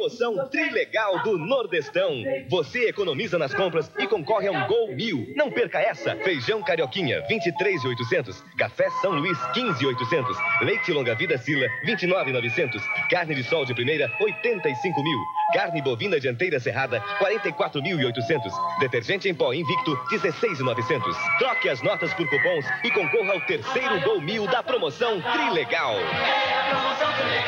Promoção Trilegal do Nordestão. Você economiza nas compras e concorre a um Gol Mil. Não perca essa. Feijão Carioquinha, 23,800. Café São Luís, 15,800. Leite Longa Vida Sila, 29,900. Carne de sol de primeira, 85 mil. Carne bovina dianteira cerrada 44.800. Detergente em pó Invicto, 16,900. Troque as notas por cupons e concorra ao terceiro Gol Mil da promoção Trilegal. É a promoção Trilegal.